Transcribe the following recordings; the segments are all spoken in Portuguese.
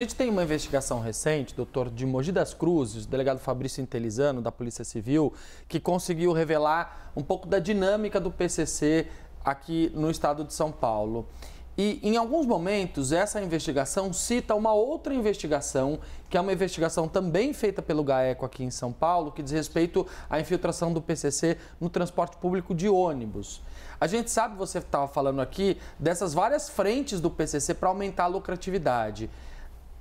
A gente tem uma investigação recente, doutor, de Mogi das Cruzes, delegado Fabrício Intelizano, da Polícia Civil, que conseguiu revelar um pouco da dinâmica do PCC aqui no estado de São Paulo. E em alguns momentos, essa investigação cita uma outra investigação, que é uma investigação também feita pelo GAECO aqui em São Paulo, que diz respeito à infiltração do PCC no transporte público de ônibus. A gente sabe, você estava falando aqui, dessas várias frentes do PCC para aumentar a lucratividade.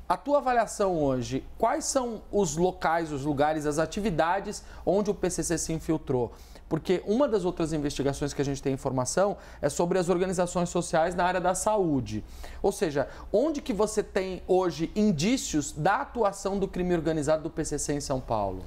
A tua avaliação hoje, quais são os locais, os lugares, as atividades onde o PCC se infiltrou? Porque uma das outras investigações que a gente tem informação é sobre as organizações sociais na área da saúde. Ou seja, onde que você tem hoje indícios da atuação do crime organizado do PCC em São Paulo?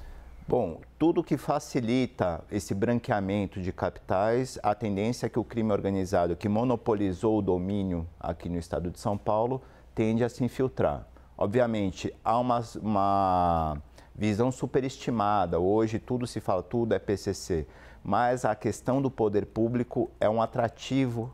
Bom, tudo que facilita esse branqueamento de capitais, a tendência é que o crime organizado que monopolizou o domínio aqui no estado de São Paulo tende a se infiltrar. Obviamente, há uma, uma visão superestimada. Hoje tudo se fala, tudo é PCC. Mas a questão do poder público é um atrativo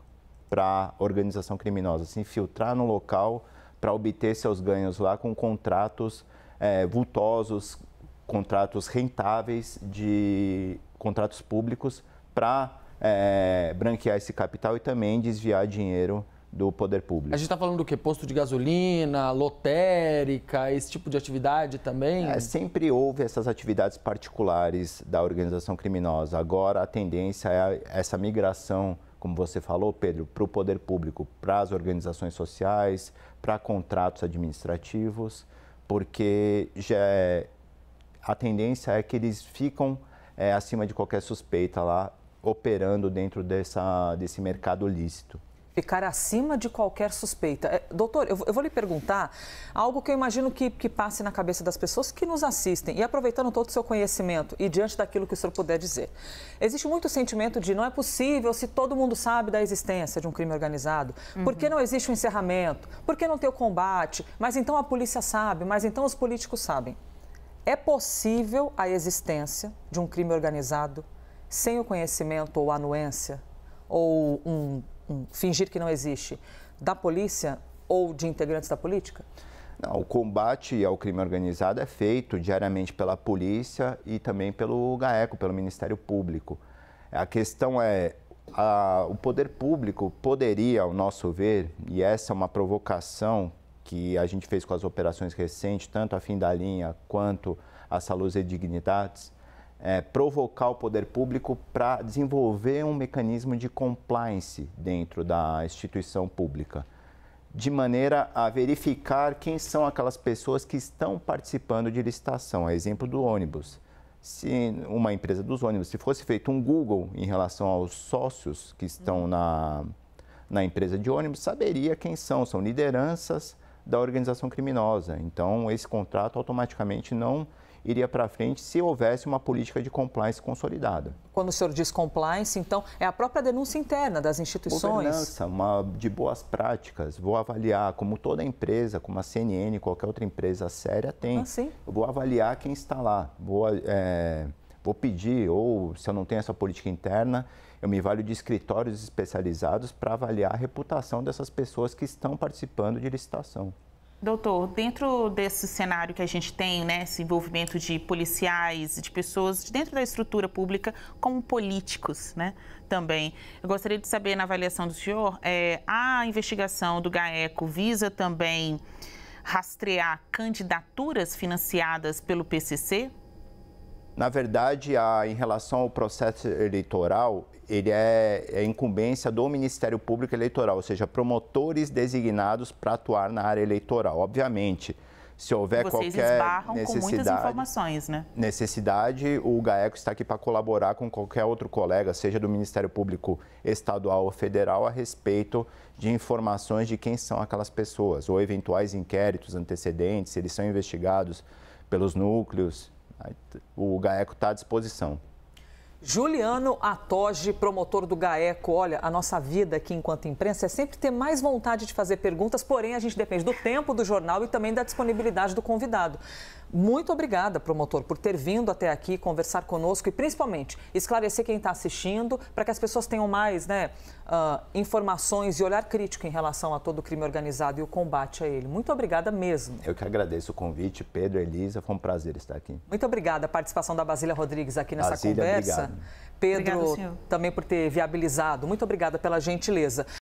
para a organização criminosa se infiltrar no local para obter seus ganhos lá com contratos é, vultosos, contratos rentáveis de contratos públicos para é, branquear esse capital e também desviar dinheiro do poder público. A gente está falando do quê? Posto de gasolina, lotérica, esse tipo de atividade também? É, sempre houve essas atividades particulares da organização criminosa. Agora a tendência é essa migração, como você falou, Pedro, para o poder público, para as organizações sociais, para contratos administrativos, porque já é, a tendência é que eles ficam é, acima de qualquer suspeita lá, operando dentro dessa, desse mercado lícito ficar acima de qualquer suspeita. É, doutor, eu, vou lhe perguntar algo que eu imagino que, que, passe na cabeça das pessoas que nos assistem, e aproveitando todo o seu conhecimento e diante daquilo que o senhor puder dizer. Existe muito sentimento de não é possível se todo mundo sabe da existência de um crime organizado. Uhum. Por que não existe um encerramento? Por que não tem o combate? Mas então a polícia sabe, mas então os políticos sabem. É possível a existência de um crime organizado sem o conhecimento ou anuência ou um, fingir que não existe da polícia ou de integrantes da política? Não, o combate ao crime organizado é feito diariamente pela polícia e também pelo GAECO, pelo Ministério Público. A questão é, a, o poder público poderia, ao nosso ver, e essa é uma provocação que a gente fez com as operações recentes, tanto a Fim da Linha quanto a Saluz e Dignidades, é, provocar o poder público para desenvolver um mecanismo de compliance dentro da instituição pública, de maneira a verificar quem são aquelas pessoas que estão participando de licitação. É exemplo do ônibus. Se uma empresa dos ônibus, se fosse feito um Google em relação aos sócios que estão na, na empresa de ônibus, saberia quem são. São lideranças da organização criminosa. Então, esse contrato automaticamente não iria para frente se houvesse uma política de compliance consolidada. Quando o senhor diz compliance, então, é a própria denúncia interna das instituições? Governança, uma, de boas práticas. Vou avaliar, como toda empresa, como a CNN, qualquer outra empresa séria tem. Ah, sim? Eu vou avaliar quem está lá. Vou, é, vou pedir, ou se eu não tenho essa política interna, eu me valho de escritórios especializados para avaliar a reputação dessas pessoas que estão participando de licitação. Doutor, dentro desse cenário que a gente tem, né, esse envolvimento de policiais, de pessoas dentro da estrutura pública, como políticos, né, também, eu gostaria de saber, na avaliação do senhor, é, a investigação do GAECO visa também rastrear candidaturas financiadas pelo PCC? Na verdade, a, em relação ao processo eleitoral, ele é, é incumbência do Ministério Público Eleitoral, ou seja, promotores designados para atuar na área eleitoral. Obviamente, se houver Vocês qualquer necessidade, né? necessidade, o GAECO está aqui para colaborar com qualquer outro colega, seja do Ministério Público Estadual ou Federal, a respeito de informações de quem são aquelas pessoas, ou eventuais inquéritos antecedentes, se eles são investigados pelos núcleos. O GAECO está à disposição. Juliano Atoge, promotor do GAECO. Olha, a nossa vida aqui enquanto imprensa é sempre ter mais vontade de fazer perguntas, porém a gente depende do tempo do jornal e também da disponibilidade do convidado. Muito obrigada, promotor, por ter vindo até aqui conversar conosco e principalmente esclarecer quem está assistindo para que as pessoas tenham mais né, uh, informações e olhar crítico em relação a todo o crime organizado e o combate a ele. Muito obrigada mesmo. Eu que agradeço o convite, Pedro, Elisa, foi um prazer estar aqui. Muito obrigada a participação da Basília Rodrigues aqui nessa Basília, conversa. Obrigado. Pedro, também por ter viabilizado. Muito obrigada pela gentileza.